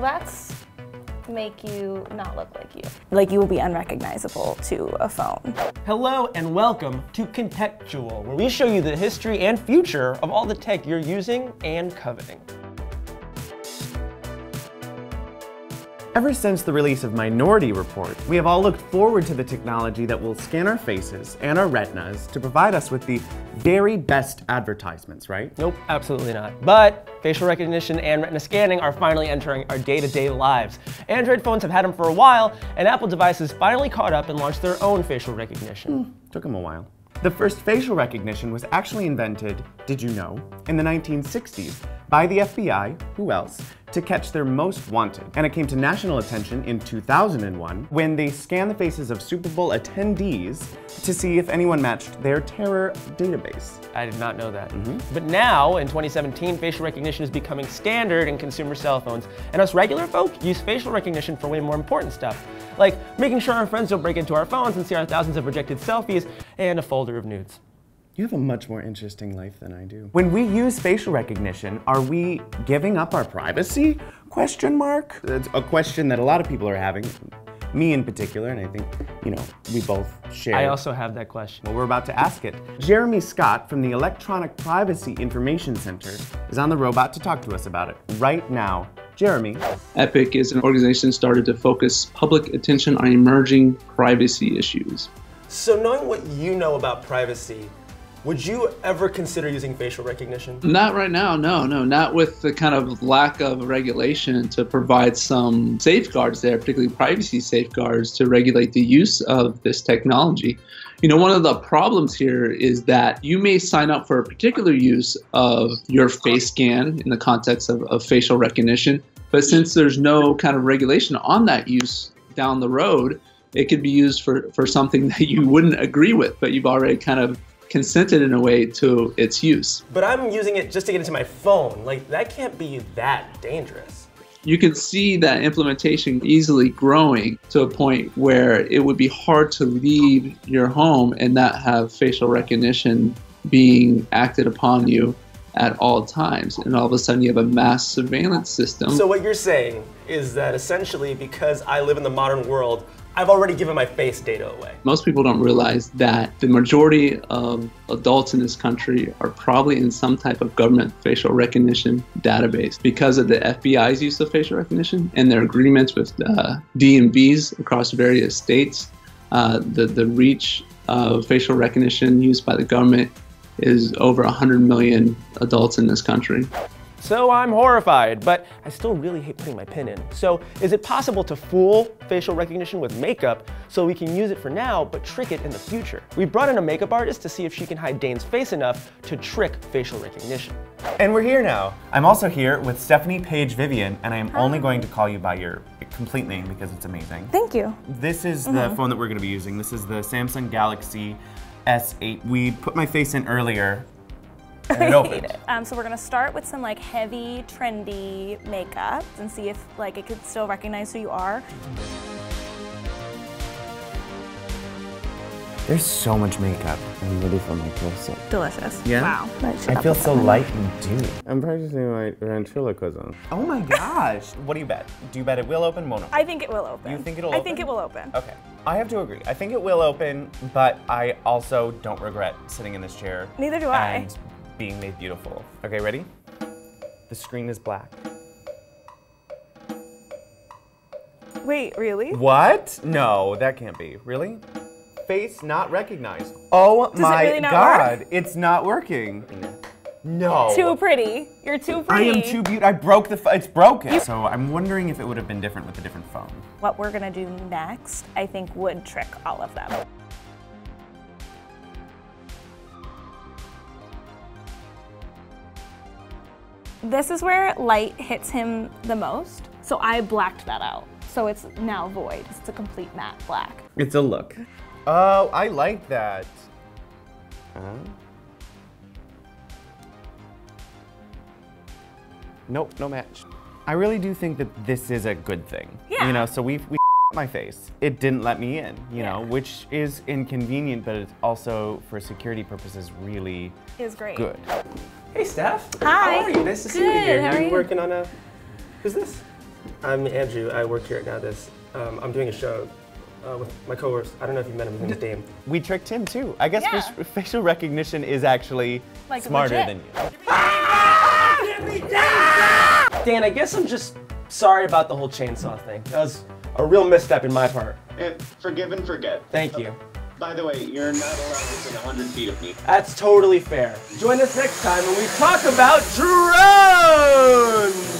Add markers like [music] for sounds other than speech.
let's make you not look like you. Like you will be unrecognizable to a phone. Hello and welcome to ConTECHtual, where we show you the history and future of all the tech you're using and coveting. Ever since the release of Minority Report, we have all looked forward to the technology that will scan our faces and our retinas to provide us with the very best advertisements, right? Nope, absolutely not. But facial recognition and retina scanning are finally entering our day-to-day lives. Android phones have had them for a while, and Apple devices finally caught up and launched their own facial recognition. Hmm, took them a while. The first facial recognition was actually invented, did you know, in the 1960s by the FBI, who else, to catch their most wanted. And it came to national attention in 2001 when they scanned the faces of Super Bowl attendees to see if anyone matched their terror database. I did not know that. Mm -hmm. But now, in 2017, facial recognition is becoming standard in consumer cell phones, and us regular folk use facial recognition for way more important stuff, like making sure our friends don't break into our phones and see our thousands of rejected selfies and a folder of nudes. You have a much more interesting life than I do. When we use facial recognition, are we giving up our privacy? Question mark? It's a question that a lot of people are having. Me in particular, and I think, you know, we both share. I also have that question. Well, we're about to ask it. Jeramie Scott from the Electronic Privacy Information Center is on the robot to talk to us about it right now. Jeramie. EPIC is an organization started to focus public attention on emerging privacy issues. So knowing what you know about privacy, would you ever consider using facial recognition? Not right now, no, no, not with the kind of lack of regulation to provide some safeguards there, particularly privacy safeguards to regulate the use of this technology. You know, one of the problems here is that you may sign up for a particular use of your face scan in the context of, of facial recognition, but since there's no kind of regulation on that use down the road, it could be used for, for something [laughs] that you wouldn't agree with, but you've already kind of consented in a way to its use. But I'm using it just to get into my phone. Like, that can't be that dangerous. You can see that implementation easily growing to a point where it would be hard to leave your home and not have facial recognition being acted upon you at all times. And all of a sudden, you have a mass surveillance system. So, what you're saying is that essentially, because I live in the modern world, I've already given my face data away. Most people don't realize that the majority of adults in this country are probably in some type of government facial recognition database because of the FBI's use of facial recognition and their agreements with uh, DMVs across various states. Uh, the, the reach of facial recognition used by the government is over 100 million adults in this country. So I'm horrified, but I still really hate putting my pin in. So is it possible to fool facial recognition with makeup so we can use it for now, but trick it in the future? We brought in a makeup artist to see if she can hide Dane's face enough to trick facial recognition. And we're here now. I'm also here with Stephanie Page Vivian, and I am Hi. only going to call you by your complete name because it's amazing. Thank you. This is mm -hmm. the mm-hmm. phone that we're going to be using. This is the Samsung Galaxy S8. We put my face in earlier [laughs] and it opened. it. Um, so we're gonna start with some like heavy, trendy makeup and see if like it could still recognize who you are. There's so much makeup. I'm ready for my close-up. Delicious. Yeah? Wow. I feel so light and dewy. I'm practicing my ventriloquism. Oh my gosh. what do you bet? Do you bet it will open, won't open? I think it will open. You think it'll I open? think it will open. Okay. I have to agree. I think it will open, but I also don't regret sitting in this chair. Neither do I. And being made beautiful. Okay, ready? The screen is black. Wait, really? What? No, that can't be. Really? Face not recognized. Oh Does my it really god, work? it's not working. No. Too pretty. You're too pretty. I am too beautiful. I broke the, it's broken. You so I'm wondering if it would have been different with a different phone. What we're gonna do next, I think would trick all of them. This is where light hits him the most. So I blacked that out. So it's now void. It's a complete matte black. It's a look. Oh, I like that. Uh, nope, no match. I really do think that this is a good thing. Yeah. You know, so we've, we my face. It didn't let me in, you yeah. know, which is inconvenient, but it's also, for security purposes, really is great. good. Hey, Steph. Hi. How are you? Nice to Good. see you here. How are you working on a, who's this? I'm Andrew. I work here at Nowthis. Um, I'm doing a show uh, with my coworkers. I don't know if you met him. His name is Dame. We tricked him too. I guess Yeah. facial recognition is actually Like, smarter legit. than you. Dan, I guess I'm just sorry about the whole chainsaw thing. That was a real misstep in my part. Eh, forgive and forget. Thank you. By the way, you're not allowed within 100 feet of me. That's totally fair. Join us next time when we talk about drones!